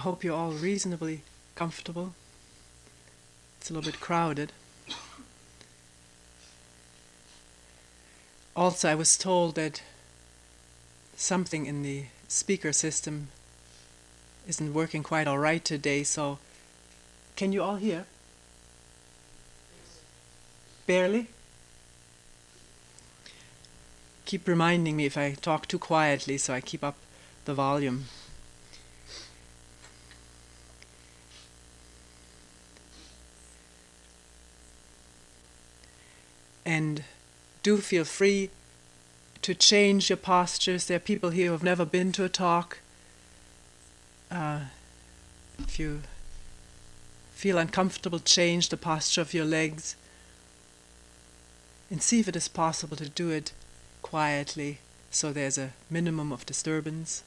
I hope you're all reasonably comfortable. It's a little bit crowded. Also, I was told that something in the speaker system isn't working quite all right today, so can you all hear? Barely? Keep reminding me if I talk too quietly so I keep up the volume. And do feel free to change your postures. There are people here who have never been to a talk. Uh, if you feel uncomfortable, change the posture of your legs and see if it is possible to do it quietly so there's a minimum of disturbance.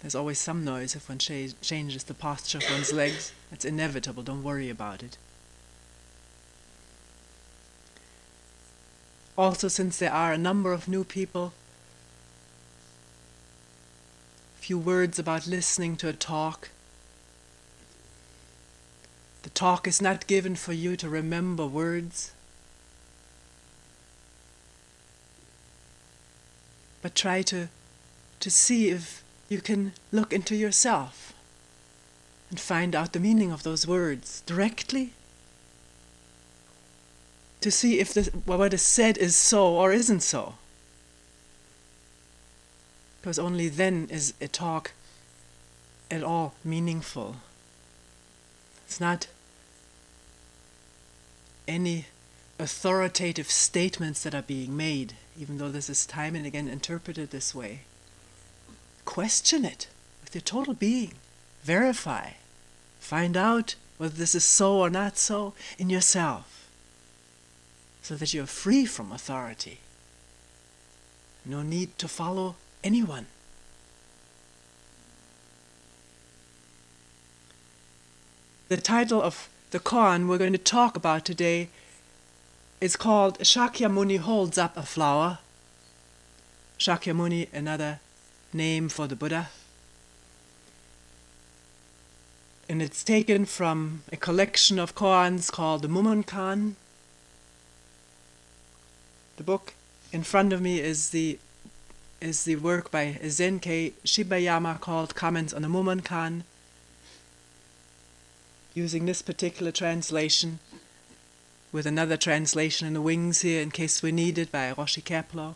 There's always some noise if one cha- changes the posture of one's legs. It's inevitable, don't worry about it. Also, since there are a number of new people, a few words about listening to a talk. The talk is not given for you to remember words, but try to, to see if you can look into yourself and find out the meaning of those words directly to see if what is said is so or isn't so. Because only then is a talk at all meaningful. It's not any authoritative statements that are being made, even though this is time and again interpreted this way. Question it with your total being. Verify. Find out whether this is so or not so in yourself so that you are free from authority. No need to follow anyone. The title of the koan we're going to talk about today is called Shakyamuni Holds Up a Flower. Shakyamuni, another name for the Buddha. And it's taken from a collection of koans called the Mumonkan, the book in front of me is the is the work by Zenkei Shibayama called Comments on the Mumonkan. Using this particular translation with another translation in the wings here in case we need it by Roshi Kapleau.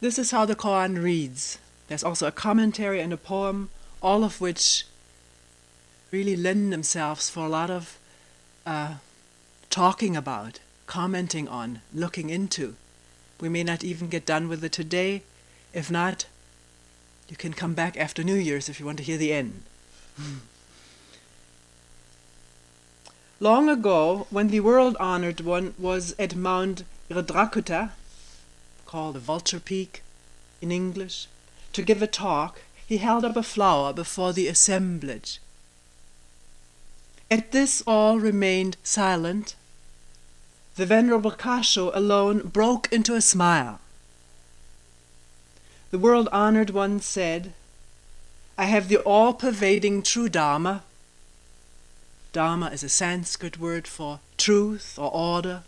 This is how the Koan reads. There's also a commentary and a poem, all of which really lend themselves for a lot of uh, talking about commenting on, looking into. We may not even get done with it today. If not, you can come back after New Year's if you want to hear the end. Hmm. Long ago, when the world honored one was at Mount Gridhrakuta, called Vulture Peak in English, to give a talk, he held up a flower before the assemblage. At this, all remained silent the Venerable Kasho alone broke into a smile. The world honored one said, I have the all pervading true Dharma. Dharma is a Sanskrit word for truth or order.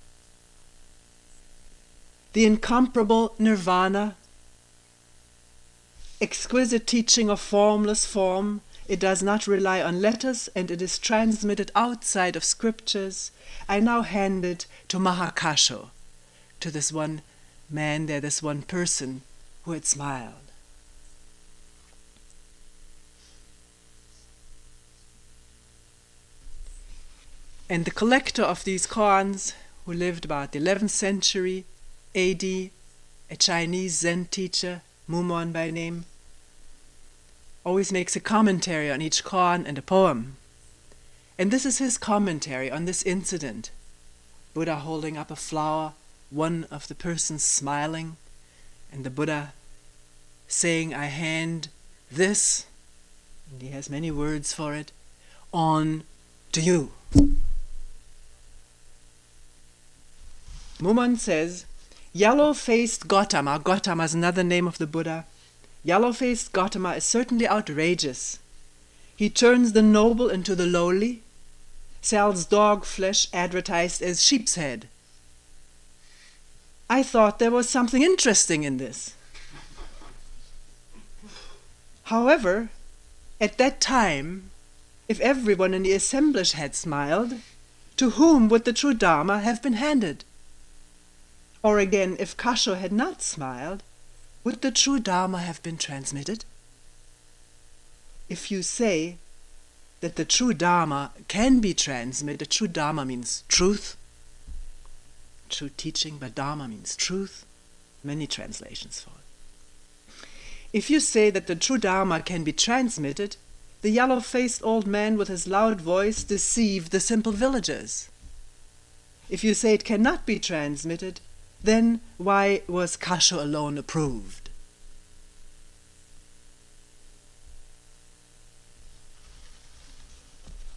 The incomparable Nirvana, exquisite teaching of formless form, it does not rely on letters and it is transmitted outside of scriptures. I now hand it to Mahakasho, to this one man there, this one person who had smiled. And the collector of these koans, who lived about the 11th century AD, a Chinese Zen teacher, Mumon by name, always makes a commentary on each koan and a poem. And this is his commentary on this incident Buddha holding up a flower, one of the persons smiling, and the Buddha saying, I hand this, and he has many words for it, on to you. Mumon says, Yellow faced Gotama, Gotama is another name of the Buddha, Yellow faced Gautama is certainly outrageous. He turns the noble into the lowly, sells dog flesh advertised as sheep's head. I thought there was something interesting in this. However, at that time, if everyone in the assemblage had smiled, to whom would the true Dharma have been handed? Or again, if Kasho had not smiled, would the true Dharma have been transmitted? If you say that the true Dharma can be transmitted, the true Dharma means truth, true teaching, but Dharma means truth. Many translations for it. If you say that the true Dharma can be transmitted, the yellow faced old man with his loud voice deceived the simple villagers. If you say it cannot be transmitted, then why was Kasho alone approved?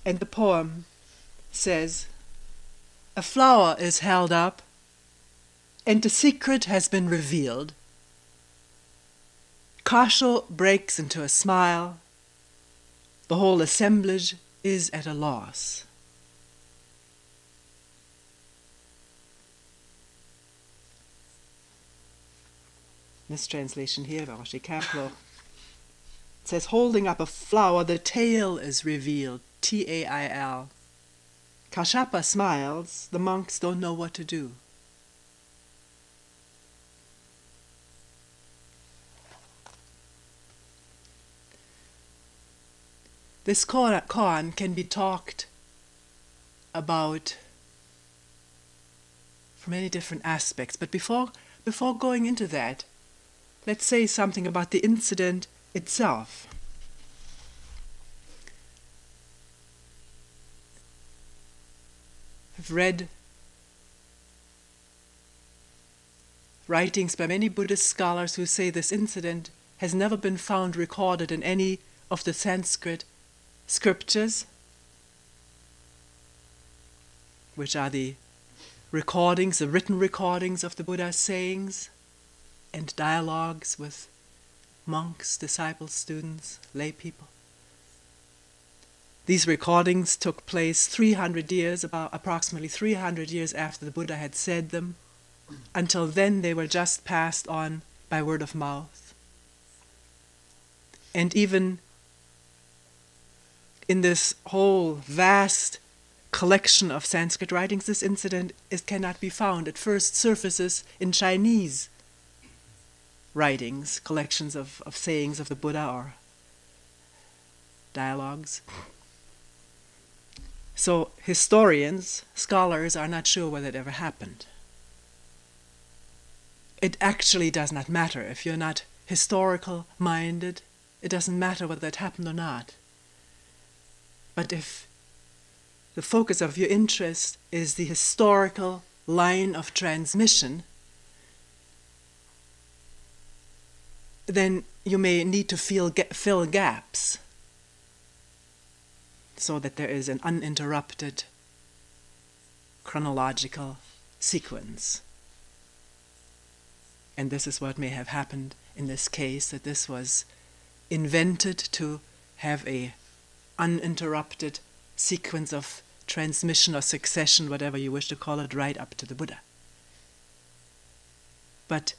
And the poem says, A flower is held up, and the secret has been revealed. Kasho breaks into a smile. The whole assemblage is at a loss. Mistranslation here, Roshi Kapleau. It says, holding up a flower, the tail is revealed. T A I L. Kashyapa smiles, the monks don't know what to do. This koan can be talked about from many different aspects, but before, before going into that, let's say something about the incident itself. I've read writings by many Buddhist scholars who say this incident has never been found recorded in any of the Sanskrit scriptures, which are the recordings, the written recordings of the Buddha's sayings and dialogues with monks, disciples, students, lay people. These recordings took place 300 years, about approximately 300 years after the Buddha had said them. Until then, they were just passed on by word of mouth. And even in this whole vast collection of Sanskrit writings, this incident is, cannot be found. It first surfaces in Chinese writings, collections of, of sayings of the Buddha or dialogues. So historians, scholars are not sure whether it ever happened. It actually does not matter. If you're not historical minded, it doesn't matter whether it happened or not. But if the focus of your interest is the historical line of transmission, then you may need to feel, fill gaps so that there is an uninterrupted chronological sequence. And this is what may have happened in this case that this was invented to have a uninterrupted sequence of transmission or succession, whatever you wish to call it, right up to the Buddha. But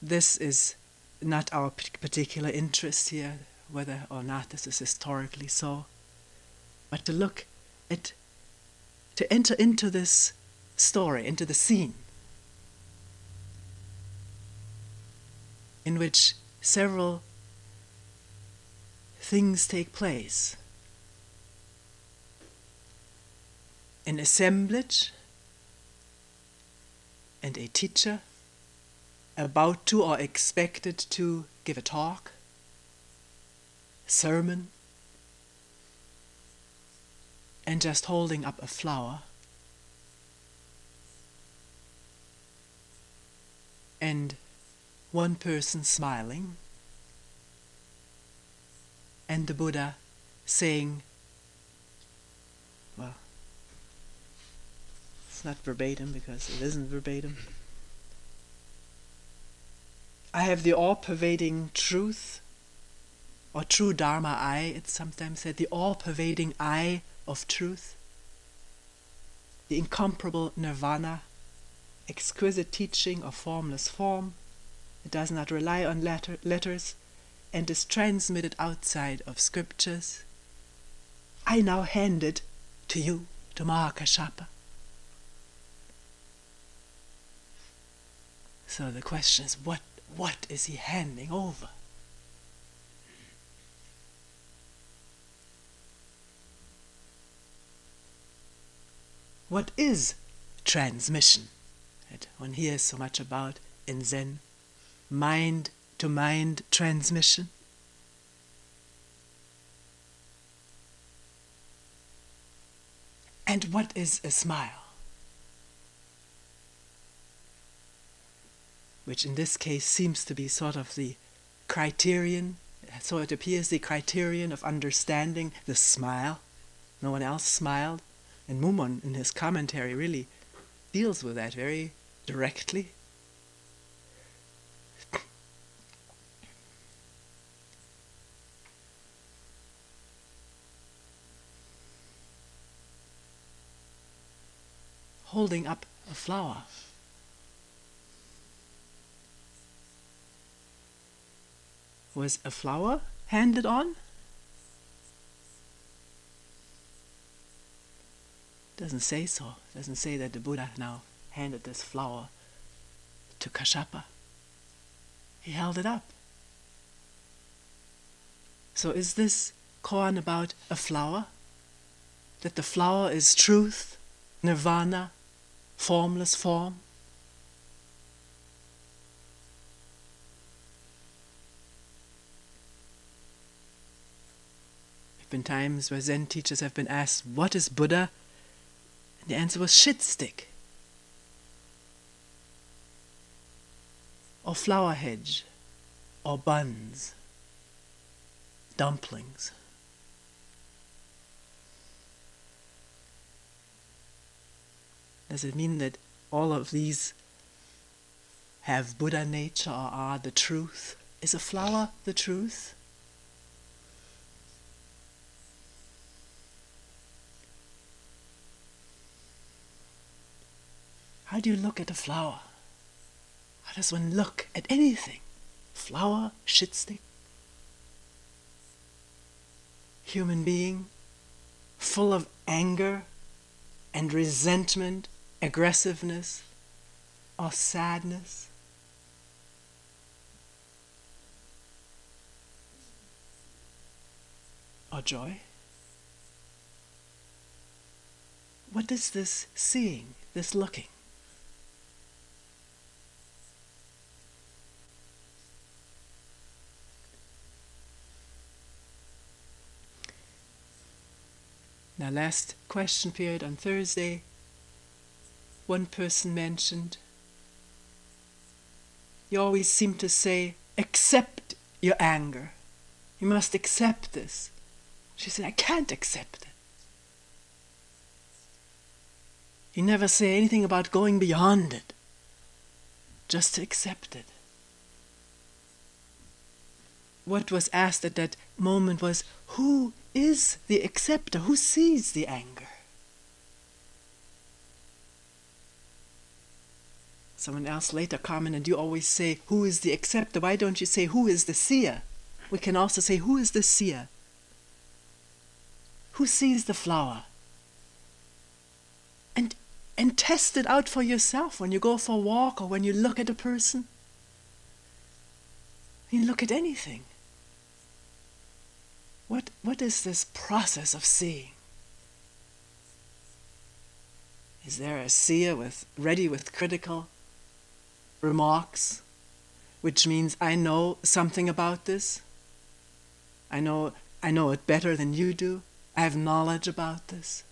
this is not our particular interest here, whether or not this is historically so but to look at, to enter into this story, into the scene, in which several things take place. An assemblage and a teacher about to or expected to give a talk, sermon, and just holding up a flower. And one person smiling, and the Buddha saying, well, it's not verbatim because it isn't verbatim. I have the all pervading truth, or true Dharma eye, it's sometimes said, the all pervading eye of truth, the incomparable nirvana, exquisite teaching of formless form. It does not rely on letter, letters and is transmitted outside of scriptures. I now hand it to you, to Mahakashapa. So the question is what what is he handing over? What is transmission? That one hears so much about in Zen, mind to mind transmission. And what is a smile? Which in this case seems to be sort of the criterion, so it appears the criterion of understanding the smile. No one else smiled. And Mumon, in his commentary, really deals with that very directly. Holding up a flower. Was a flower handed on? Doesn't say so. Doesn't say that the Buddha now handed this flower to Kashyapa. He held it up. So is this koan about a flower? That the flower is truth, nirvana, formless form? There have been times where Zen teachers have been asked, What is Buddha? And the answer was shit stick. Or flower hedge. Or buns. Dumplings. Does it mean that all of these have Buddha nature or are the truth? Is a flower the truth? How do you look at a flower? How does one look at anything? Flower, shit stick? Human being, full of anger and resentment, aggressiveness, or sadness? Or joy? What is this seeing, this looking? Now, last question period on Thursday, one person mentioned, you always seem to say, accept your anger. You must accept this. She said, I can't accept it. You never say anything about going beyond it, just to accept it. What was asked at that moment was, Who is the acceptor who sees the anger. Someone else later commented, You always say, Who is the acceptor? Why don't you say, Who is the seer? We can also say, Who is the seer? Who sees the flower? And, and test it out for yourself when you go for a walk or when you look at a person. You look at anything. What, what is this process of seeing? Is there a seer with, ready with critical remarks, which means I know something about this? I know, I know it better than you do. I have knowledge about this.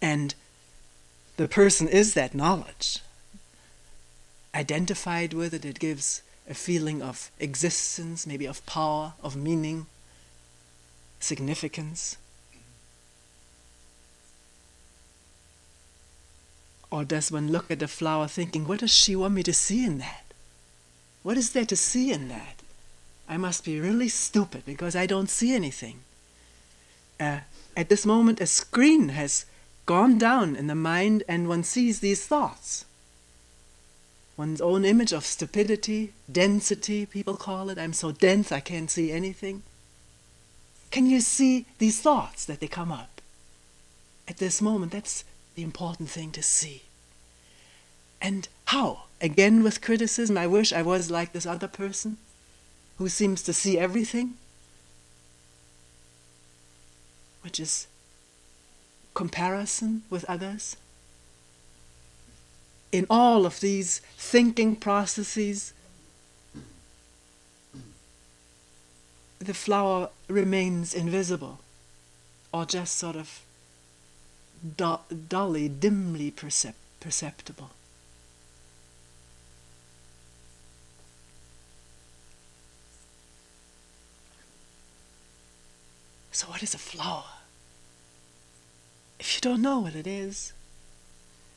And the person is that knowledge. Identified with it, it gives a feeling of existence, maybe of power, of meaning significance? Or does one look at the flower thinking, what does she want me to see in that? What is there to see in that? I must be really stupid because I don't see anything. Uh, at this moment, a screen has gone down in the mind, and one sees these thoughts. One's own image of stupidity, density, people call it. I'm so dense I can't see anything. Can you see these thoughts that they come up? At this moment, that's the important thing to see. And how? Again with criticism, I wish I was like this other person who seems to see everything, which is comparison with others. In all of these thinking processes, the flower remains invisible or just sort of dully, dimly percep- perceptible. So, what is a flower? If you don't know what it is,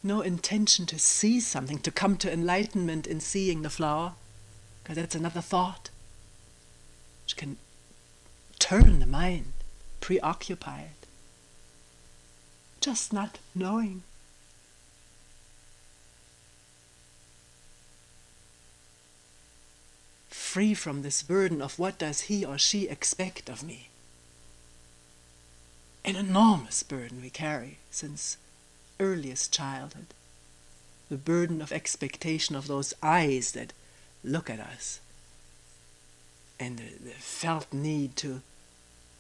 no intention to see something, to come to enlightenment in seeing the flower, because that's another thought which can turn the mind, preoccupied. Just not knowing. Free from this burden of what does he or she expect of me an enormous burden we carry since earliest childhood. The burden of expectation of those eyes that look at us, and the, the felt need to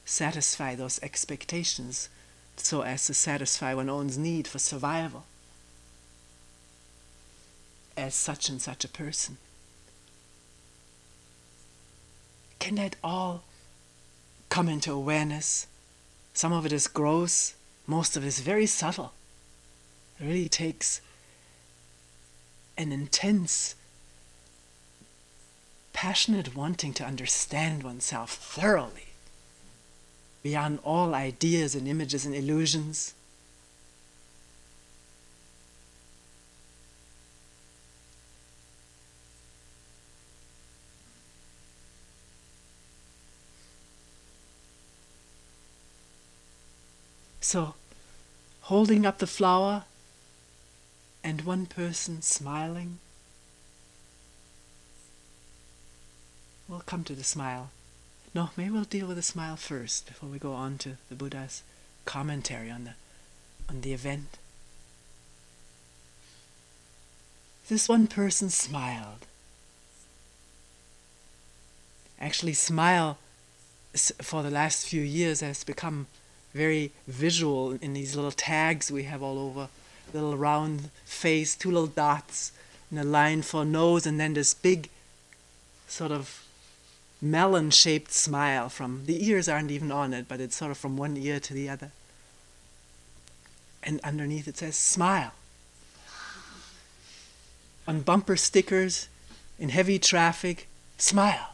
satisfy those expectations so as to satisfy one's own need for survival as such and such a person. Can that all come into awareness some of it is gross, most of it is very subtle. It really takes an intense, passionate wanting to understand oneself thoroughly, beyond all ideas and images and illusions. So, holding up the flower and one person smiling. We'll come to the smile. No, maybe we'll deal with the smile first before we go on to the Buddha's commentary on the on the event. This one person smiled. Actually, smile for the last few years has become very visual in these little tags we have all over. Little round face, two little dots, and a line for nose, and then this big sort of melon shaped smile from the ears aren't even on it, but it's sort of from one ear to the other. And underneath it says smile. On bumper stickers, in heavy traffic, smile.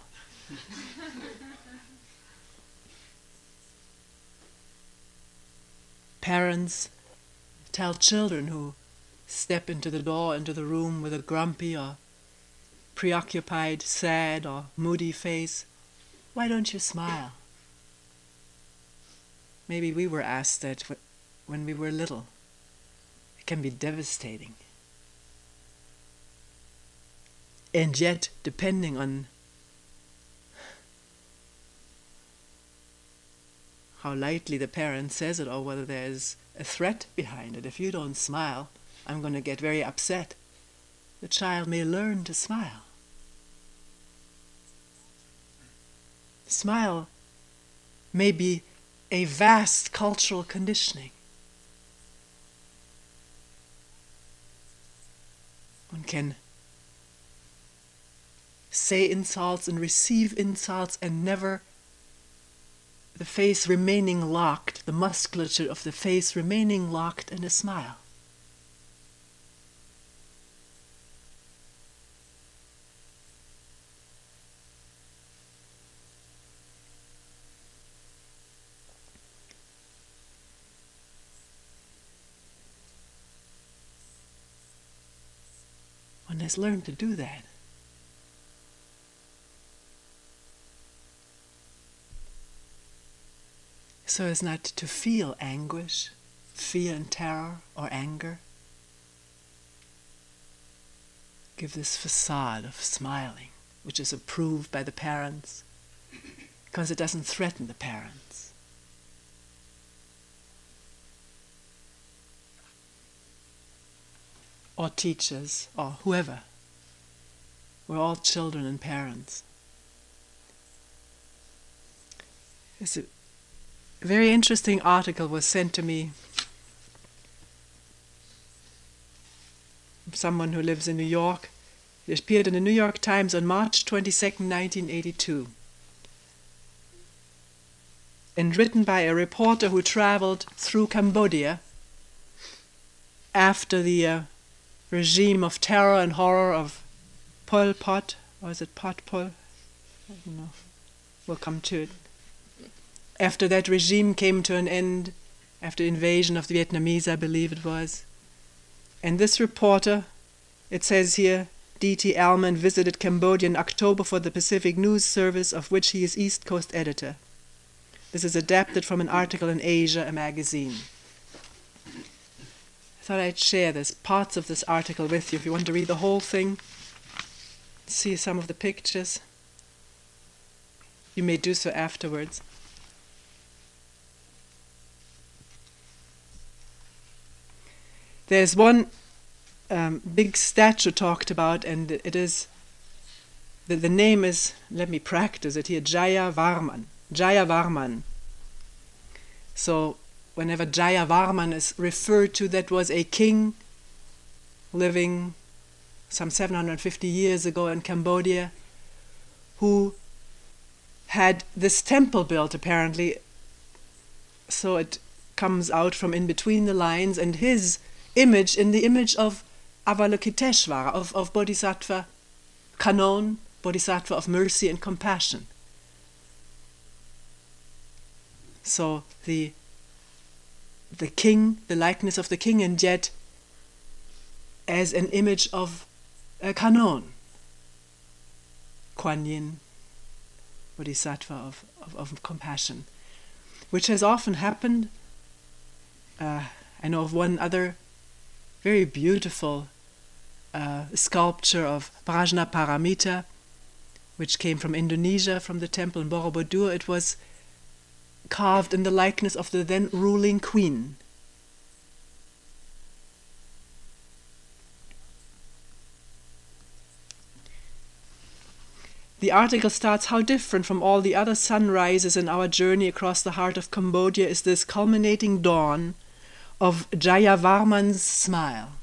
parents tell children who step into the door, into the room with a grumpy or preoccupied, sad, or moody face, why don't you smile? Maybe we were asked that when we were little. It can be devastating. And yet, depending on how lightly the parent says it or whether there's a threat behind it. If you don't smile, I'm going to get very upset. The child may learn to smile. Smile may be a vast cultural conditioning. One can say insults and receive insults and never the face remaining locked, the musculature of the face remaining locked in a smile. has learned to do that. So as not to feel anguish, fear, and terror, or anger. Give this facade of smiling, which is approved by the parents, because it doesn't threaten the parents. Or teachers, or whoever. We're all children and parents. It's a very interesting article was sent to me someone who lives in New York. It appeared in the New York Times on March 22, 1982. And written by a reporter who traveled through Cambodia after the uh, regime of terror and horror of Pol Pot, or is it Pot Pol? I don't know. We'll come to it. After that regime came to an end, after invasion of the Vietnamese, I believe it was, and this reporter, it says here, D.T. Alman visited Cambodia in October for the Pacific News Service, of which he is East Coast editor. This is adapted from an article in Asia, a magazine. I thought I'd share this, parts of this article with you. If you want to read the whole thing, see some of the pictures, you may do so afterwards. There's one um, big statue talked about, and it is the, the name is, let me practice it here, Jaya Varman. Jaya Varman. So, whenever Jaya Varman is referred to, that was a king living some 750 years ago in Cambodia who had this temple built apparently. So it comes out from in between the lines, and his image in the image of Avalokiteshvara, of, of Bodhisattva Kannon, Bodhisattva of mercy and compassion. So the the king, the likeness of the king, and yet as an image of a Kannon, Kuan Yin, Bodhisattva of, of, of compassion, which has often happened. Uh, I know of one other very beautiful uh, sculpture of Prajna Paramita, which came from Indonesia, from the temple in Borobudur. It was carved in the likeness of the then ruling queen. The article starts How different from all the other sunrises in our journey across the heart of Cambodia is this culminating dawn of Jayavarman's smile.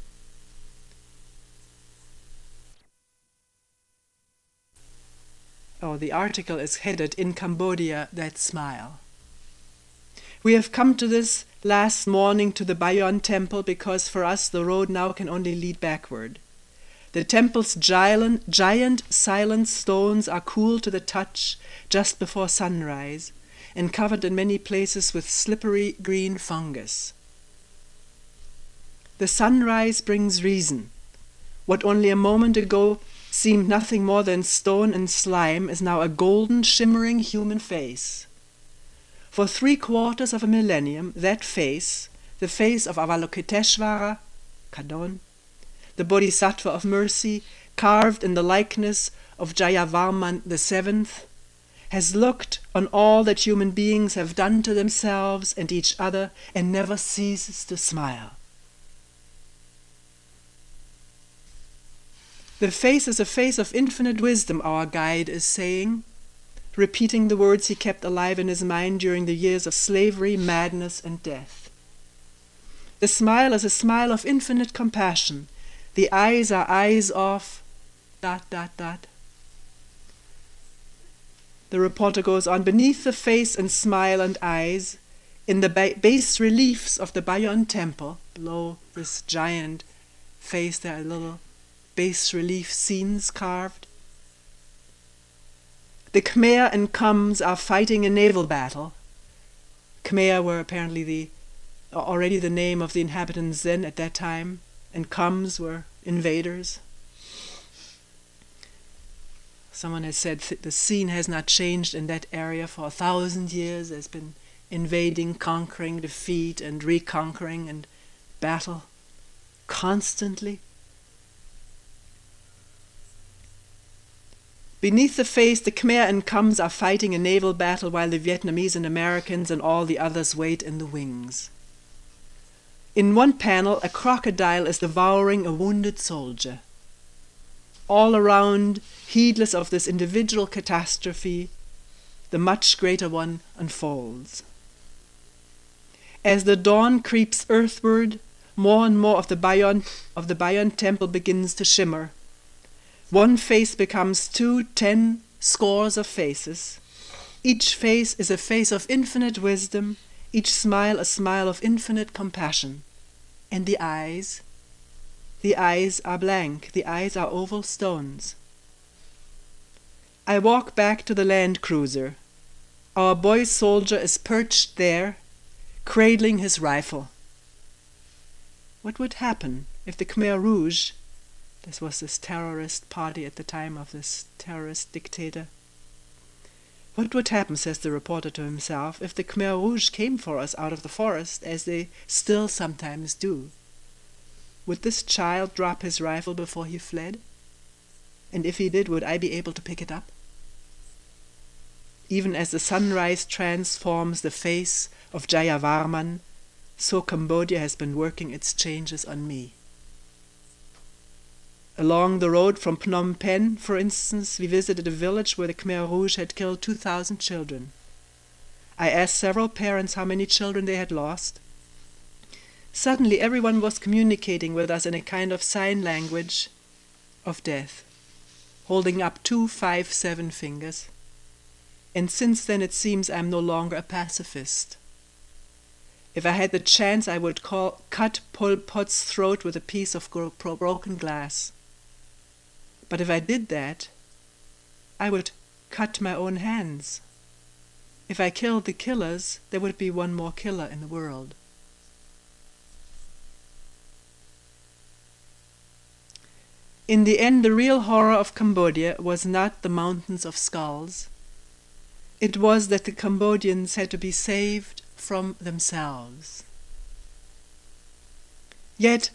Oh, the article is headed In Cambodia, That Smile. We have come to this last morning to the Bayon temple because for us the road now can only lead backward. The temple's giant, giant silent stones are cool to the touch just before sunrise and covered in many places with slippery green fungus. The sunrise brings reason. What only a moment ago seemed nothing more than stone and slime is now a golden, shimmering human face. For three quarters of a millennium, that face, the face of Avalokiteshvara, Kannon, the Bodhisattva of mercy, carved in the likeness of Jayavarman the seventh, has looked on all that human beings have done to themselves and each other and never ceases to smile. The face is a face of infinite wisdom, our guide is saying, repeating the words he kept alive in his mind during the years of slavery, madness, and death. The smile is a smile of infinite compassion. The eyes are eyes of dot dot dot. The reporter goes on beneath the face and smile and eyes, in the ba- bas reliefs of the Bayon temple, below this giant face, there are little bas relief scenes carved. The Khmer and Khums are fighting a naval battle. Khmer were apparently the already the name of the inhabitants then at that time, and Khums were invaders. Someone has said th- the scene has not changed in that area for a thousand years. There's been invading, conquering, defeat, and reconquering, and battle constantly. Beneath the face, the Khmer and Khams are fighting a naval battle while the Vietnamese and Americans and all the others wait in the wings. In one panel, a crocodile is devouring a wounded soldier. All around, heedless of this individual catastrophe, the much greater one unfolds. As the dawn creeps earthward, more and more of the Bayon, of the Bayon temple begins to shimmer. One face becomes two, ten scores of faces. Each face is a face of infinite wisdom, each smile a smile of infinite compassion. And the eyes? The eyes are blank, the eyes are oval stones. I walk back to the land cruiser. Our boy soldier is perched there, cradling his rifle. What would happen if the Khmer Rouge, this was this terrorist party at the time of this terrorist dictator, what would happen, says the reporter to himself, if the Khmer Rouge came for us out of the forest, as they still sometimes do? Would this child drop his rifle before he fled? And if he did, would I be able to pick it up? Even as the sunrise transforms the face of Jayavarman, so Cambodia has been working its changes on me. Along the road from Phnom Penh, for instance, we visited a village where the Khmer Rouge had killed 2,000 children. I asked several parents how many children they had lost. Suddenly, everyone was communicating with us in a kind of sign language of death, holding up two, five, seven fingers. And since then, it seems I'm no longer a pacifist. If I had the chance, I would call, cut Pol Pot's throat with a piece of broken glass. But if I did that, I would cut my own hands. If I killed the killers, there would be one more killer in the world. In the end, the real horror of Cambodia was not the mountains of skulls. It was that the Cambodians had to be saved from themselves. Yet,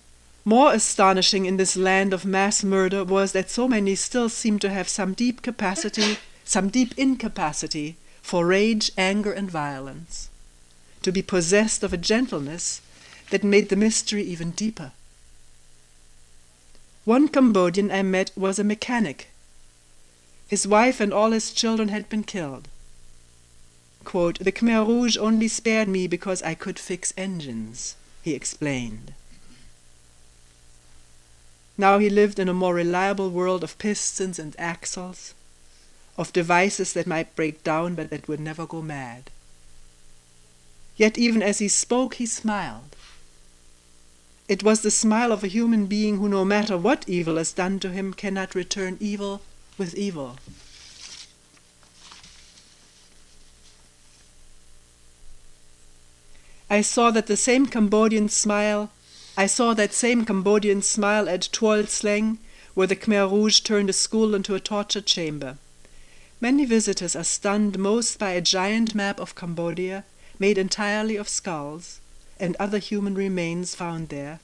more astonishing in this land of mass murder was that so many still seemed to have some deep capacity, some deep incapacity for rage, anger, and violence, to be possessed of a gentleness that made the mystery even deeper. One Cambodian I met was a mechanic. His wife and all his children had been killed. Quote, the Khmer Rouge only spared me because I could fix engines, he explained. Now he lived in a more reliable world of pistons and axles, of devices that might break down but that would never go mad. Yet even as he spoke, he smiled. It was the smile of a human being who, no matter what evil is done to him, cannot return evil with evil. I saw that the same Cambodian smile, I saw that same Cambodian smile at Tuol Sleng, where the Khmer Rouge turned a school into a torture chamber. Many visitors are stunned most by a giant map of Cambodia, made entirely of skulls, and other human remains found there.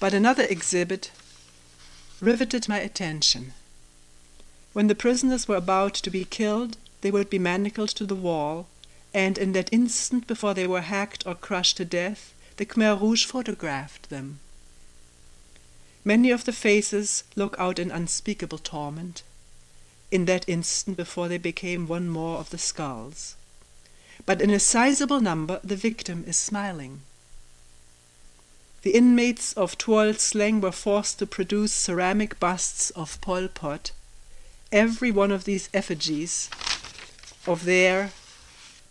But another exhibit riveted my attention. When the prisoners were about to be killed, they would be manacled to the wall, and in that instant before they were hacked or crushed to death, the Khmer Rouge photographed them. Many of the faces look out in unspeakable torment, in that instant before they became one more of the skulls. But in a sizable number, the victim is smiling. The inmates of Tuol Sleng were forced to produce ceramic busts of Pol Pot. Every one of these effigies of their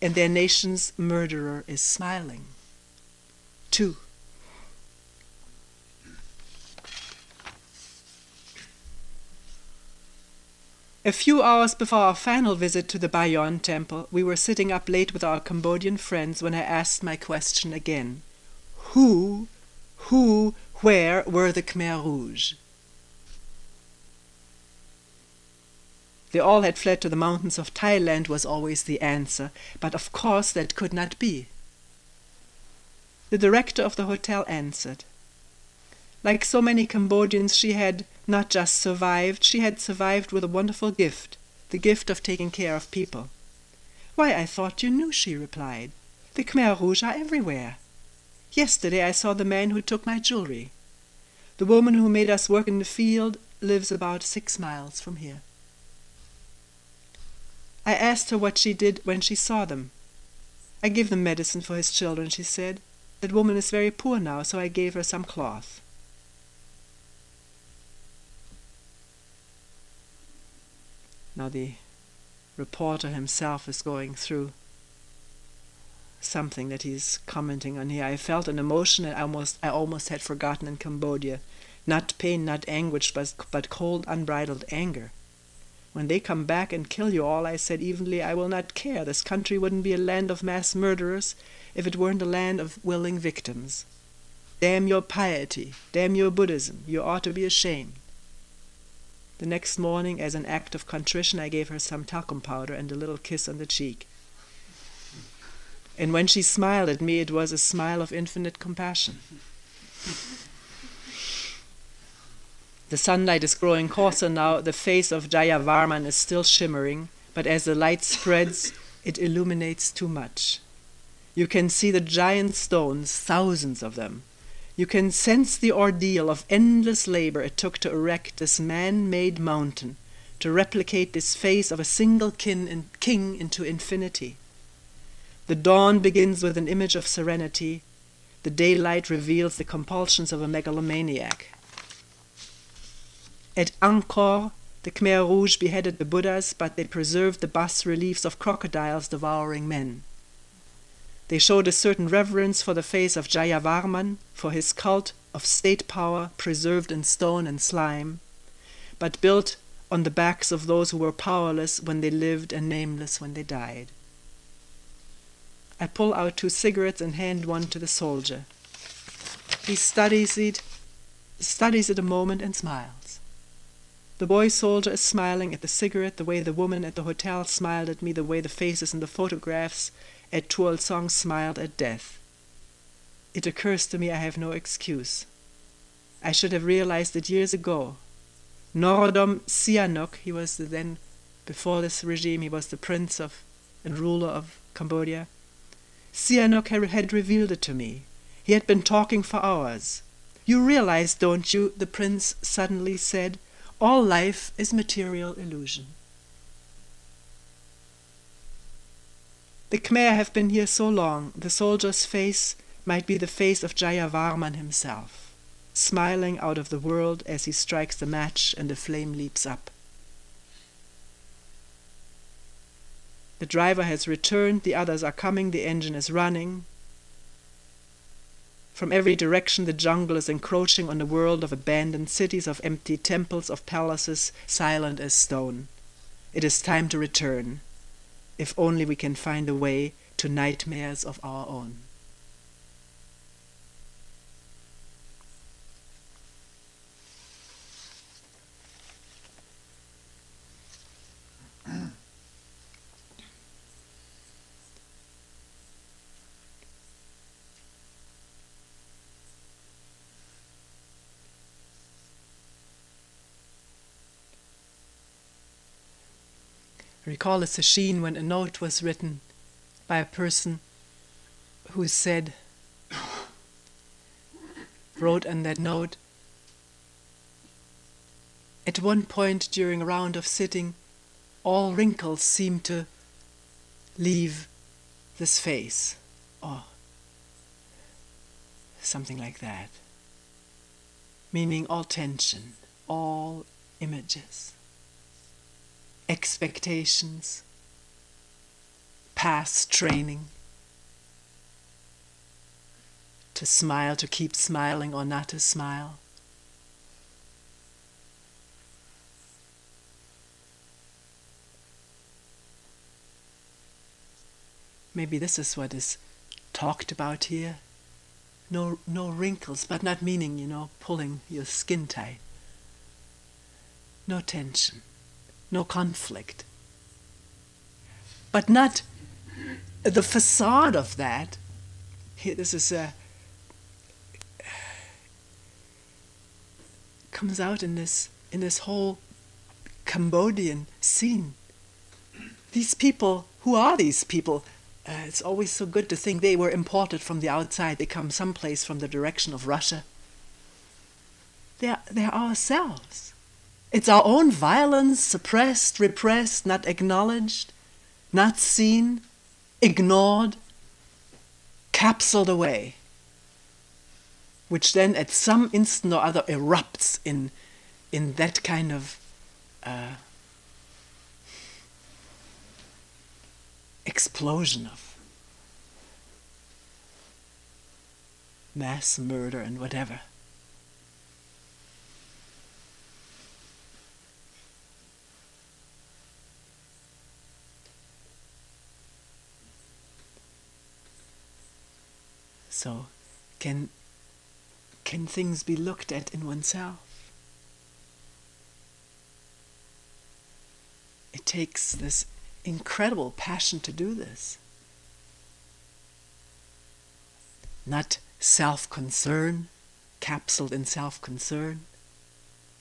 and their nation's murderer is smiling. 2. A few hours before our final visit to the Bayon temple, we were sitting up late with our Cambodian friends when I asked my question again. Who, who, where were the Khmer Rouge? They all had fled to the mountains of Thailand, was always the answer. But of course that could not be. The director of the hotel answered. Like so many Cambodians, she had not just survived, she had survived with a wonderful gift the gift of taking care of people. Why, I thought you knew, she replied. The Khmer Rouge are everywhere. Yesterday I saw the man who took my jewelry. The woman who made us work in the field lives about six miles from here. I asked her what she did when she saw them. I give them medicine for his children, she said. That woman is very poor now, so I gave her some cloth. Now the reporter himself is going through something that he's commenting on here. I felt an emotion that I almost I almost had forgotten in Cambodia. Not pain, not anguish, but, but cold, unbridled anger. When they come back and kill you all, I said evenly, I will not care. This country wouldn't be a land of mass murderers if it weren't a land of willing victims. Damn your piety, damn your Buddhism. You ought to be ashamed. The next morning, as an act of contrition, I gave her some talcum powder and a little kiss on the cheek. And when she smiled at me, it was a smile of infinite compassion. The sunlight is growing coarser now. The face of Jayavarman is still shimmering, but as the light spreads, it illuminates too much. You can see the giant stones, thousands of them. You can sense the ordeal of endless labor it took to erect this man made mountain, to replicate this face of a single kin king into infinity. The dawn begins with an image of serenity. The daylight reveals the compulsions of a megalomaniac. At Angkor, the Khmer Rouge beheaded the Buddhas, but they preserved the bas reliefs of crocodiles devouring men. They showed a certain reverence for the face of Jayavarman, for his cult of state power preserved in stone and slime, but built on the backs of those who were powerless when they lived and nameless when they died. I pull out two cigarettes and hand one to the soldier. He studies it, studies it a moment and smiles. The boy soldier is smiling at the cigarette the way the woman at the hotel smiled at me, the way the faces in the photographs at Tuol Sleng smiled at death. It occurs to me I have no excuse. I should have realized it years ago. Norodom Sihanouk, he was the then, before this regime, he was the prince of and ruler of Cambodia. Sihanouk had revealed it to me. He had been talking for hours. You realize, don't you, the prince suddenly said, all life is material illusion. The Khmer have been here so long, the soldier's face might be the face of Jayavarman himself, smiling out of the world as he strikes the match and the flame leaps up. The driver has returned, the others are coming, the engine is running, from every direction, the jungle is encroaching on the world of abandoned cities, of empty temples, of palaces, silent as stone. It is time to return, if only we can find a way to nightmares of our own. Recall a sesshin when a note was written by a person who said, wrote on that note, at one point during a round of sitting, all wrinkles seemed to leave this face, or something like that, meaning all tension, all images expectations, past training, to smile, to keep smiling or not to smile. Maybe this is what is talked about here. No, no wrinkles, but not meaning, you know, pulling your skin tight. No tension no conflict. But not the facade of that. This is a comes out in this in this whole Cambodian scene. These people, who are these people? Uh, it's always so good to think they were imported from the outside. They come someplace from the direction of Russia. They're, they're ourselves. It's our own violence, suppressed, repressed, not acknowledged, not seen, ignored, capsuled away, which then at some instant or other erupts in, in that kind of uh, explosion of mass murder and whatever. So, can, can things be looked at in oneself? It takes this incredible passion to do this. Not self concern, capsuled in self concern,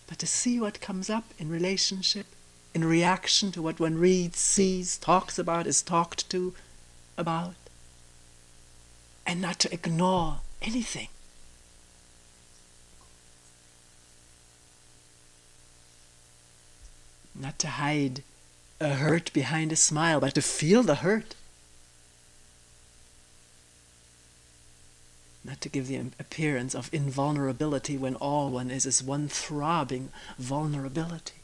but to see what comes up in relationship, in reaction to what one reads, sees, talks about, is talked to about and not to ignore anything. Not to hide a hurt behind a smile, but to feel the hurt. Not to give the appearance of invulnerability when all one is is one throbbing vulnerability.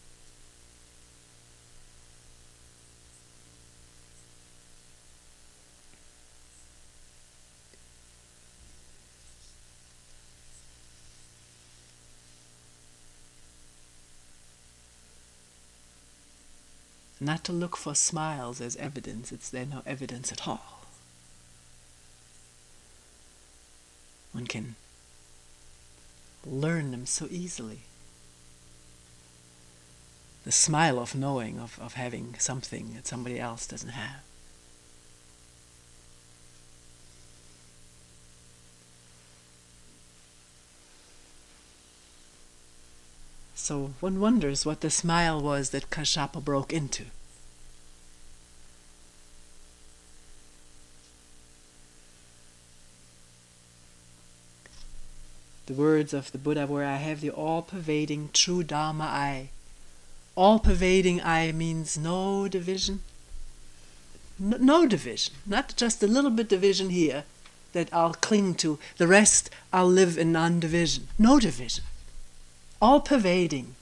Not to look for smiles as evidence, it's there no evidence at all. One can learn them so easily. The smile of knowing, of, of having something that somebody else doesn't have. So one wonders what the smile was that Kashyapa broke into. The words of the Buddha were I have the all pervading true Dharma eye. All pervading eye means no division. No, no division, not just a little bit division here that I'll cling to, the rest I'll live in non division. No division all pervading.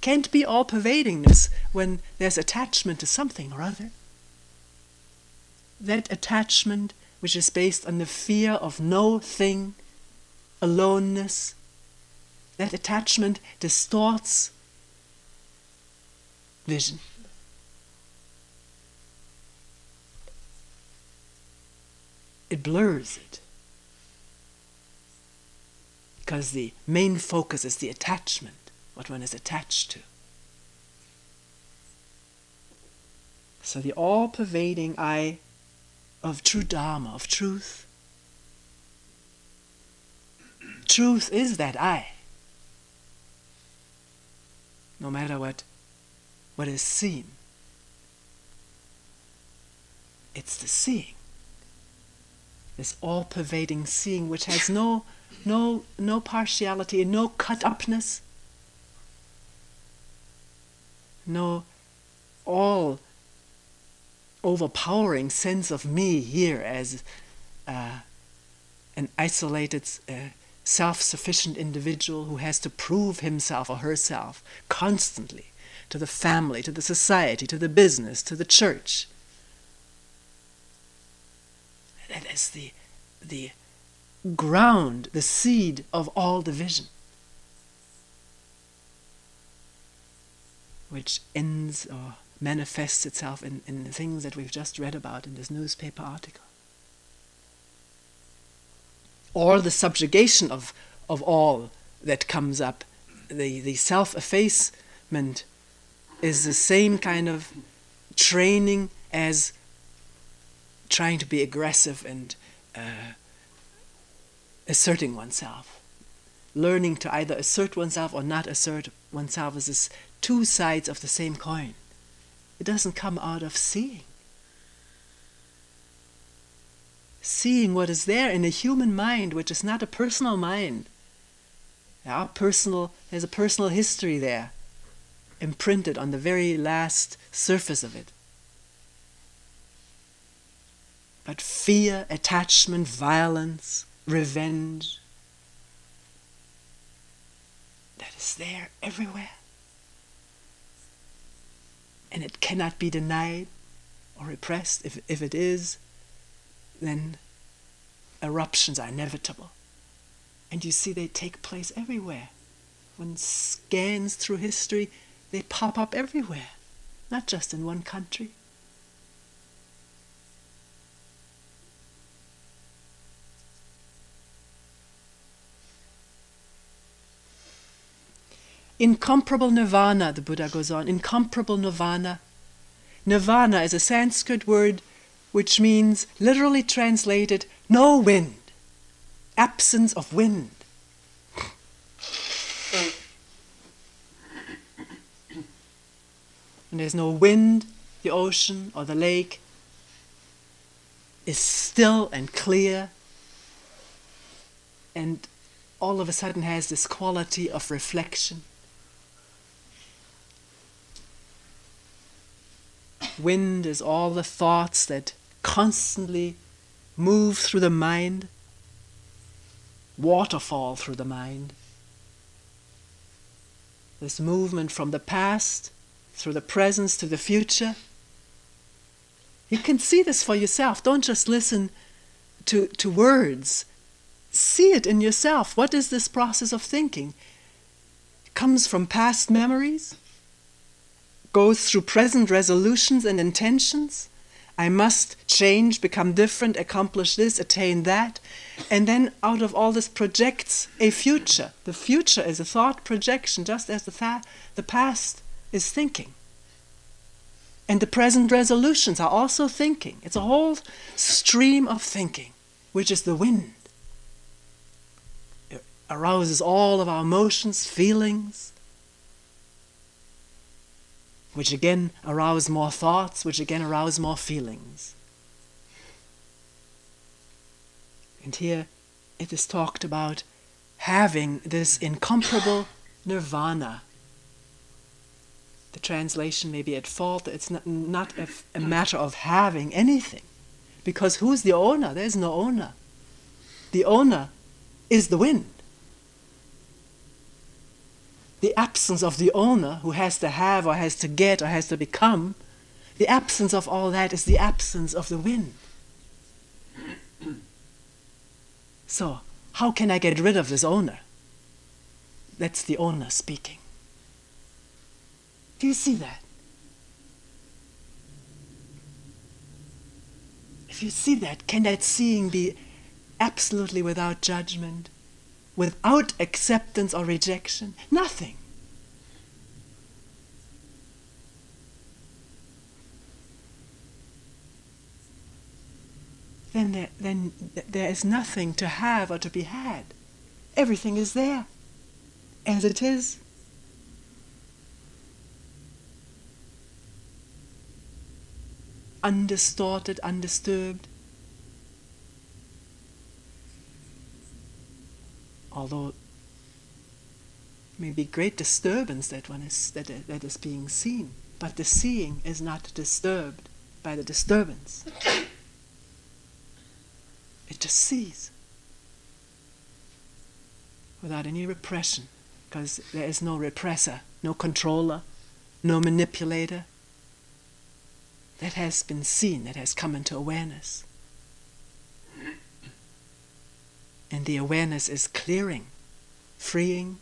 Can't be all pervadingness when there's attachment to something or other. That attachment, which is based on the fear of no thing, aloneness, that attachment distorts vision. It blurs it because the main focus is the attachment, what one is attached to. So the all pervading eye of true Dharma, of truth. Truth is that eye. No matter what, what is seen, it's the seeing. This all pervading seeing which has no no, no partiality, no cut upness, no all overpowering sense of me here as uh, an isolated, uh, self sufficient individual who has to prove himself or herself constantly to the family, to the society, to the business, to the church. That is the, the ground, the seed of all division, which ends or manifests itself in, in the things that we've just read about in this newspaper article. Or the subjugation of, of all that comes up, the, the self effacement is the same kind of training as trying to be aggressive and uh, asserting oneself. Learning to either assert oneself or not assert oneself is two sides of the same coin. It doesn't come out of seeing. Seeing what is there in a human mind, which is not a personal mind. Our personal, there's a personal history there, imprinted on the very last surface of it. But fear, attachment, violence, revenge, that is there everywhere. And it cannot be denied or repressed. If, if it is, then eruptions are inevitable. And you see, they take place everywhere. One scans through history, they pop up everywhere, not just in one country. Incomparable nirvana, the Buddha goes on, incomparable nirvana. Nirvana is a Sanskrit word which means, literally translated, no wind, absence of wind. When there's no wind, the ocean or the lake is still and clear and all of a sudden has this quality of reflection. Wind is all the thoughts that constantly move through the mind, waterfall through the mind. This movement from the past through the present to the future. You can see this for yourself. Don't just listen to, to words. See it in yourself. What is this process of thinking? It comes from past memories, goes through present resolutions and intentions. I must change, become different, accomplish this, attain that. And then out of all this projects a future. The future is a thought projection, just as the, fa- the past is thinking. And the present resolutions are also thinking. It's a whole stream of thinking, which is the wind. It arouses all of our emotions, feelings, which again arouse more thoughts, which again arouse more feelings. And here it is talked about having this incomparable nirvana. The translation may be at fault. It's not, not a, a matter of having anything. Because who's the owner? There's no owner. The owner is the wind the absence of the owner who has to have or has to get or has to become, the absence of all that is the absence of the wind. So, how can I get rid of this owner? That's the owner speaking. Do you see that? If you see that, can that seeing be absolutely without judgment? Without acceptance or rejection? Nothing. Then there, then there is nothing to have or to be had. Everything is there, as it is. Undistorted, undisturbed. Although maybe great disturbance that one is that, that is being seen, but the seeing is not disturbed by the disturbance. It just sees without any repression, because there is no repressor, no controller, no manipulator. That has been seen, that has come into awareness. And the awareness is clearing, freeing.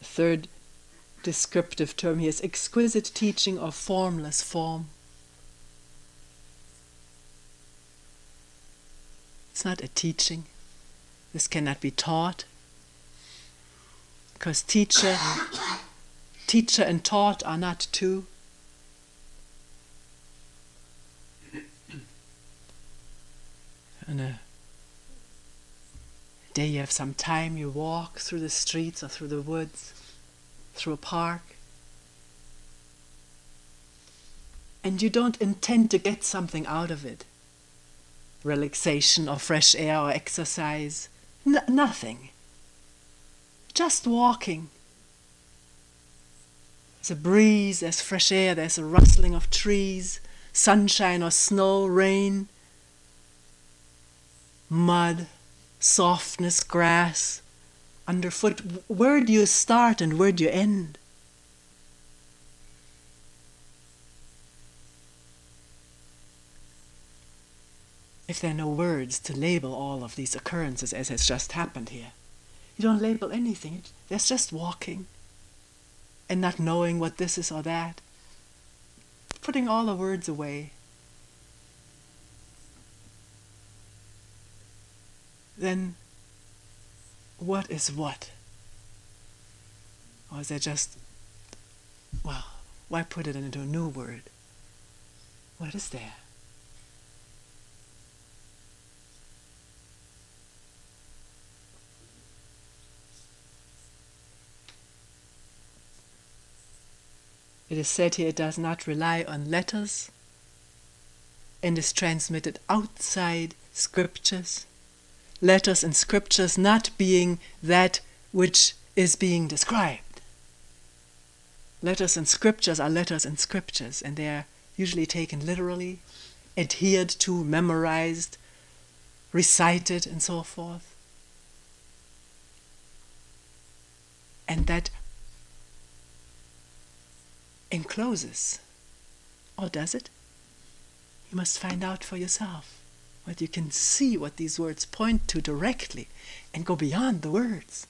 Third descriptive term here is exquisite teaching of formless form. It's not a teaching, This cannot be taught. Because teacher, teacher and taught are not two. On a uh, day you have some time, you walk through the streets or through the woods, through a park, and you don't intend to get something out of it relaxation or fresh air or exercise. N- nothing. Just walking. There's a breeze, there's fresh air, there's a rustling of trees, sunshine or snow, rain, mud, softness, grass, underfoot. Where do you start and where do you end? if there are no words to label all of these occurrences as has just happened here. You don't label anything, there's just walking and not knowing what this is or that, putting all the words away. Then, what is what? Or is there just, well, why put it into a new word? What is there? It is said here it does not rely on letters and is transmitted outside scriptures. Letters and scriptures not being that which is being described. Letters and scriptures are letters and scriptures, and they are usually taken literally, adhered to, memorized, recited, and so forth. And that encloses. Or does it? You must find out for yourself. But you can see what these words point to directly and go beyond the words.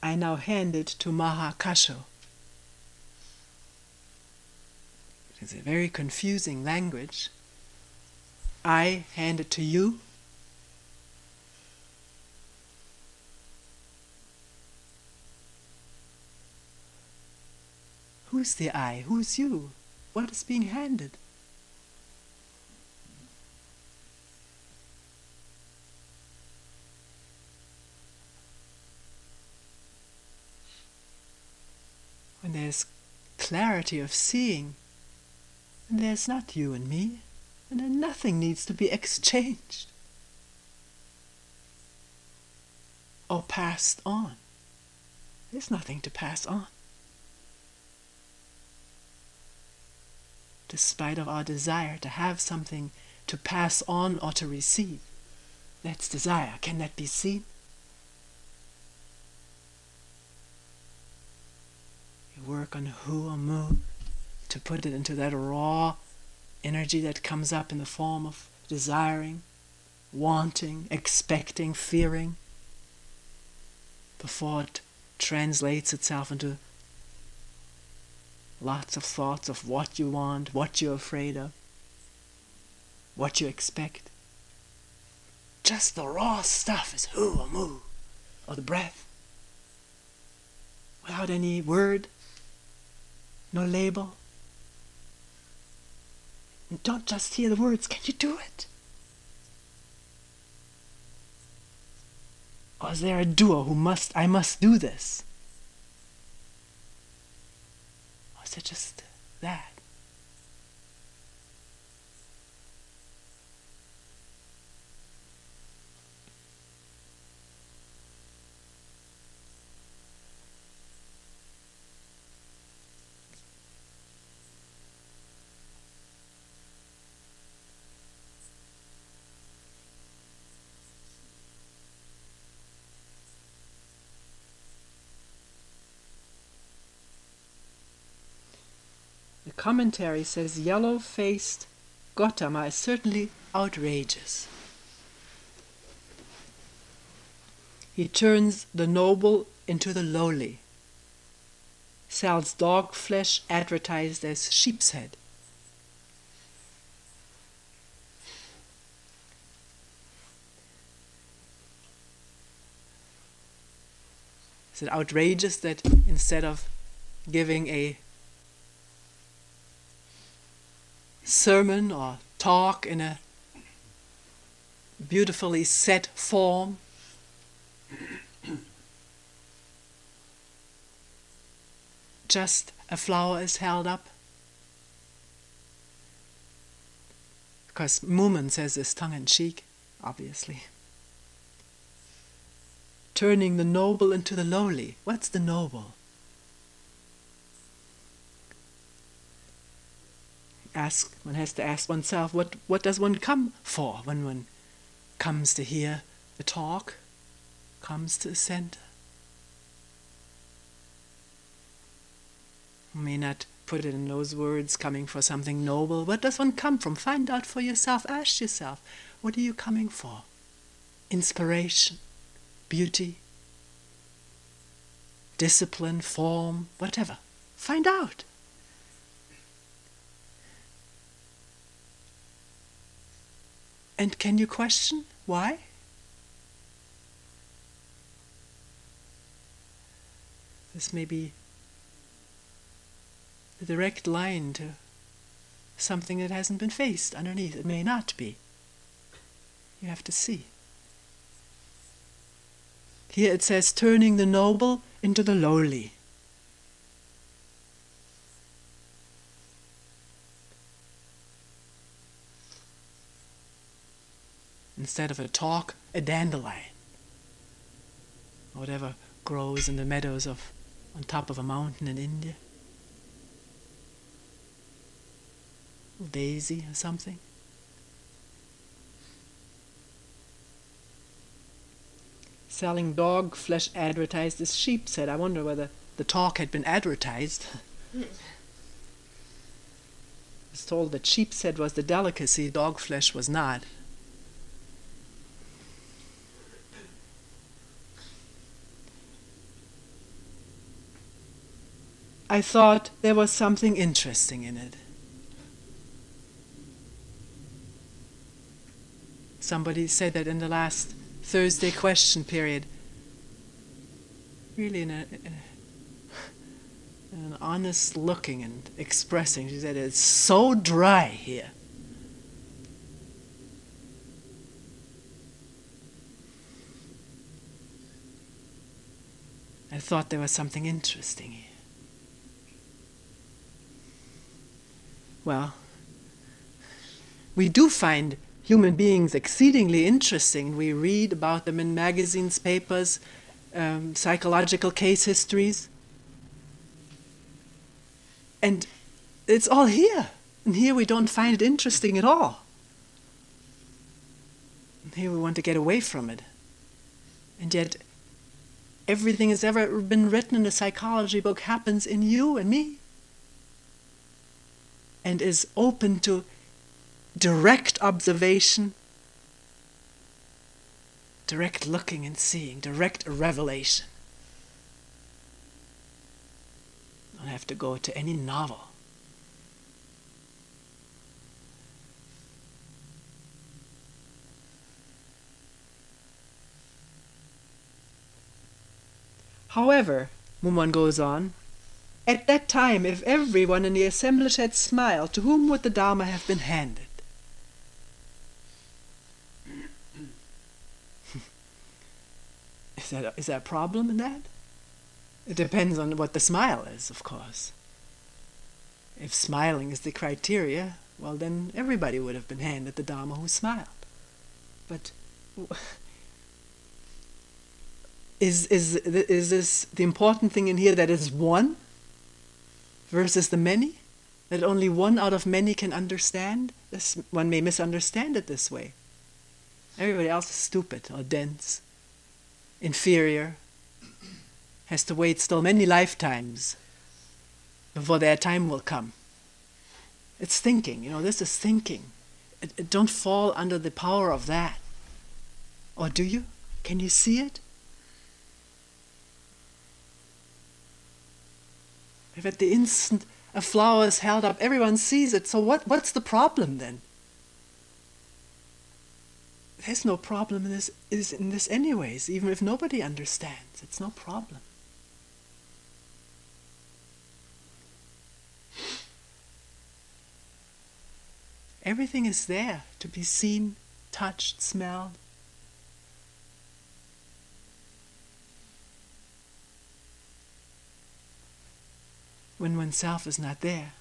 I now hand it to Mahakasho. It's a very confusing language. I hand it to you. Who's the I? Who's you? What is being handed? When there's clarity of seeing, there's not you and me, and then nothing needs to be exchanged or passed on. There's nothing to pass on. Despite of our desire to have something to pass on or to receive, that's desire. Can that be seen? You work on who or mu to put it into that raw energy that comes up in the form of desiring, wanting, expecting, fearing, before it translates itself into lots of thoughts of what you want, what you're afraid of, what you expect. Just the raw stuff is who or mu, or the breath, without any word, no label. And don't just hear the words, can you do it? Or is there a doer who must, I must do this? Or is it just that? The commentary says yellow faced Gotama is certainly outrageous. He turns the noble into the lowly. Sells dog flesh advertised as sheep's head. Is it outrageous that instead of giving a sermon or talk in a beautifully set form, just a flower is held up? Because Mumon says this tongue in cheek, obviously turning the noble into the lowly. What's the noble? Ask one has to ask oneself what, what does one come for when one comes to hear a talk, comes to a center? may not put it in those words coming for something noble. What does one come from? Find out for yourself. Ask yourself, what are you coming for? Inspiration beauty, discipline, form, whatever. Find out. And can you question why? This may be the direct line to something that hasn't been faced underneath. It may not be. You have to see. Here it says, turning the noble into the lowly. Instead of a talk, a dandelion. Or whatever grows in the meadows of on top of a mountain in India. Daisy or something. selling dog flesh advertised as sheep's head. I wonder whether the talk had been advertised. I was told that sheep's head was the delicacy, dog flesh was not. I thought there was something interesting in it. Somebody said that in the last Thursday question period. Really, in, a, in, an honest looking and expressing, she said, It's so dry here. I thought there was something interesting here. Well, we do find human beings exceedingly interesting. We read about them in magazines, papers, um, psychological case histories. And it's all here. And here we don't find it interesting at all. And here we want to get away from it. And yet, everything that's ever been written in a psychology book happens in you and me. And is open to direct observation, direct looking and seeing, direct revelation. Don't have to go to any novel. However, Mumon goes on, at that time, if everyone in the assemblage had smiled, to whom would the Dharma have been handed? Is that a, is that a problem in that? It depends on what the smile is, of course. If smiling is the criteria, well, then everybody would have been handed the Dharma who smiled. But is, is, is this the important thing in here that is one versus the many? That only one out of many can understand? This, one may misunderstand it this way. Everybody else is stupid or dense inferior, has to wait still many lifetimes before their time will come. It's thinking, you know, this is thinking. It, it don't fall under the power of that. Or do you? Can you see it? If at the instant a flower is held up, everyone sees it, so what, what's the problem then? There's no problem in this, is in this anyways, even if nobody understands. It's no problem. Everything is there to be seen, touched, smelled. When oneself is not there.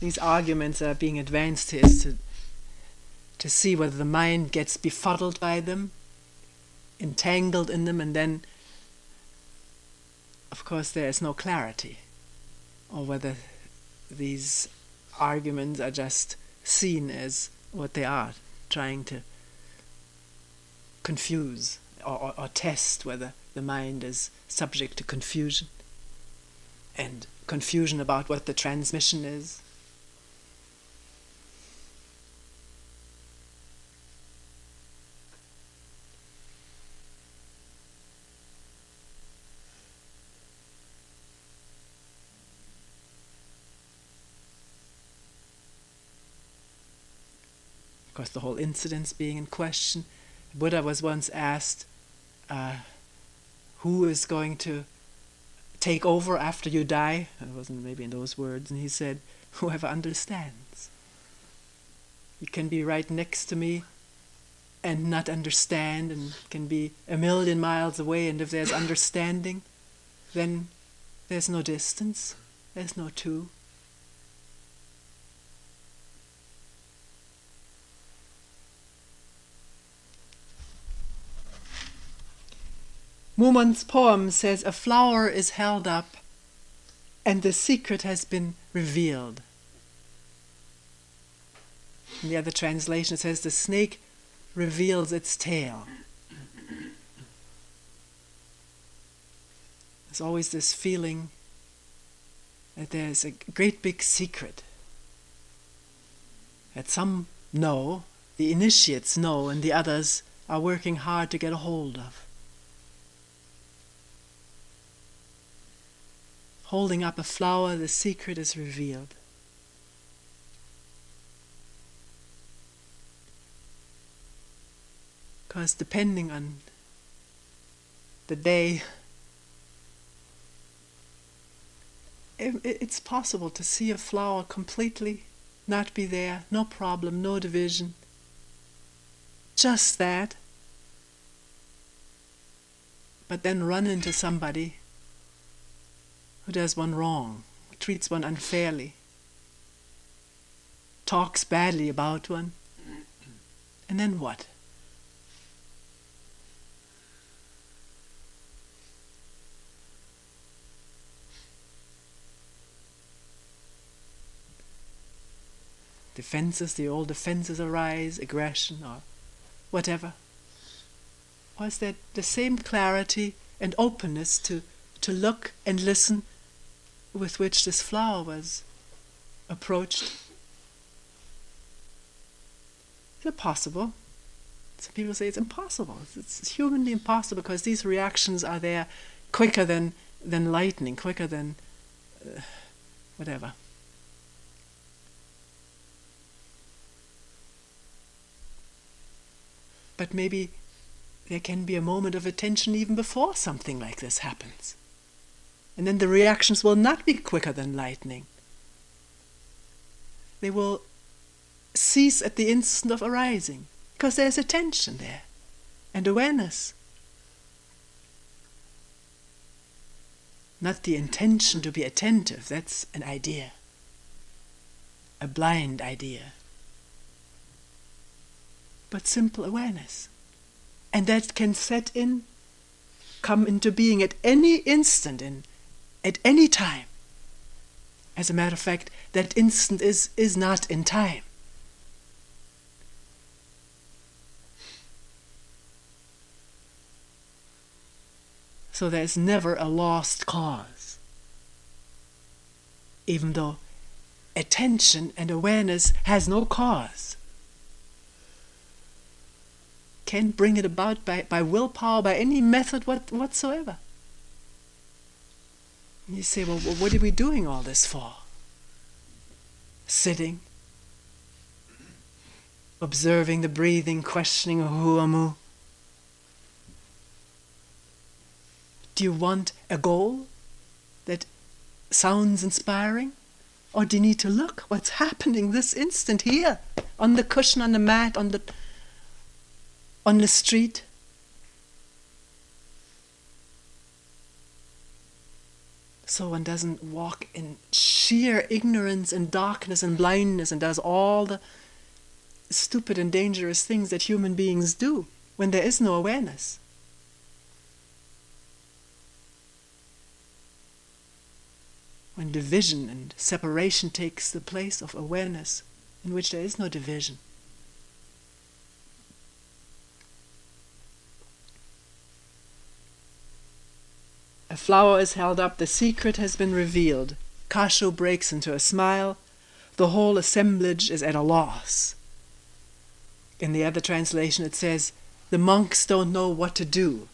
These arguments are being advanced here is to, to see whether the mind gets befuddled by them entangled in them, and then, of course, there is no clarity, or whether these arguments are just seen as what they are, trying to confuse or, or, or test whether the mind is subject to confusion. And confusion about what the transmission is of course, the whole incident being in question. Buddha was once asked, uh, Who is going to take over after you die? It wasn't maybe in those words, and he said, Whoever understands. You can be right next to me and not understand, and can be a million miles away, and if there's understanding, then there's no distance, there's no two. Mumon's poem says a flower is held up and the secret has been revealed. The other translation, says the snake reveals its tail. There's always this feeling that there's a great big secret that some know, the initiates know, and the others are working hard to get a hold of. Holding up a flower, the secret is revealed. Because depending on the day, it's possible to see a flower completely not be there, no problem, no division. Just that. But then run into somebody who does one wrong, treats one unfairly, talks badly about one, and then what? Defenses, the old defenses arise, aggression or whatever. Or is there the same clarity and openness to, to look and listen with which this flower was approached. Is it possible? Some people say it's impossible. It's humanly impossible because these reactions are there quicker than, than lightning, quicker than uh, whatever. But maybe there can be a moment of attention even before something like this happens and then the reactions will not be quicker than lightning. They will cease at the instant of arising because there's attention there and awareness. Not the intention to be attentive, that's an idea, a blind idea, but simple awareness. And that can set in, come into being at any instant in at any time. As a matter of fact, that instant is, is not in time. So there's never a lost cause. Even though attention and awareness has no cause. can't bring it about by, by willpower, by any method what, whatsoever. You say, well, what are we doing all this for? Sitting, observing the breathing, questioning Huamu. Do you want a goal that sounds inspiring? Or do you need to look what's happening this instant here on the cushion, on the mat, on the on the street? So one doesn't walk in sheer ignorance and darkness and blindness and does all the stupid and dangerous things that human beings do when there is no awareness. when division and separation takes the place of awareness in which there is no division. A flower is held up, the secret has been revealed. Kasho breaks into a smile. The whole assemblage is at a loss. In the other translation, it says, The monks don't know what to do.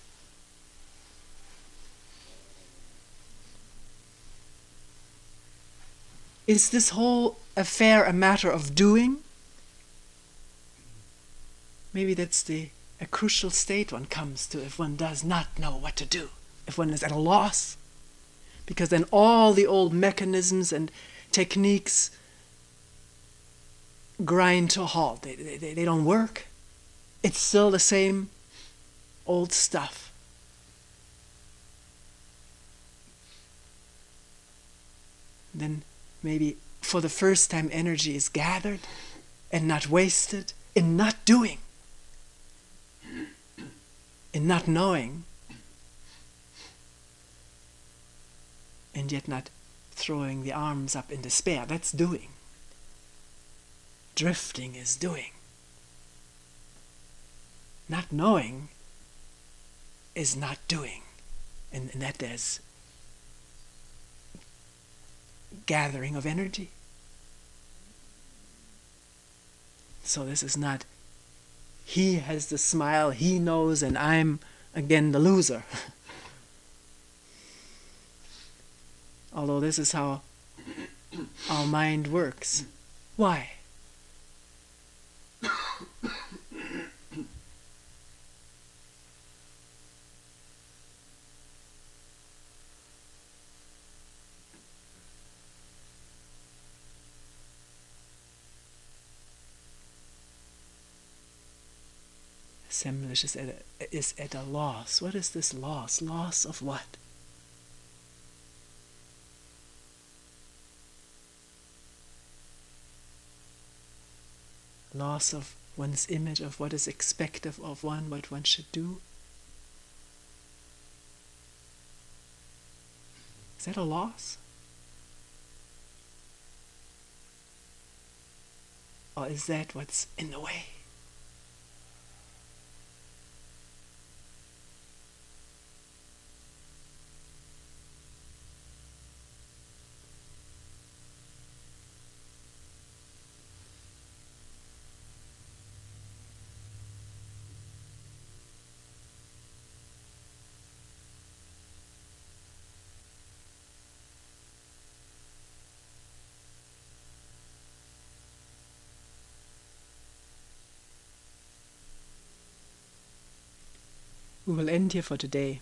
Is this whole affair a matter of doing? Maybe that's the a crucial state one comes to if one does not know what to do, if one is at a loss. Because then all the old mechanisms and techniques grind to a halt. They, they, they don't work. It's still the same old stuff. Then maybe for the first time energy is gathered and not wasted in not doing, in not knowing, and yet not throwing the arms up in despair. That's doing. Drifting is doing. Not knowing is not doing. And, and that there's gathering of energy. So this is not he has the smile, he knows, and I'm again the loser. Although this is how our mind works. Why? assemblage is at, a, is at a loss. What is this loss? Loss of what? Loss of one's image of what is expected of one, what one should do. Is that a loss? Or is that what's in the way? We will end here for today.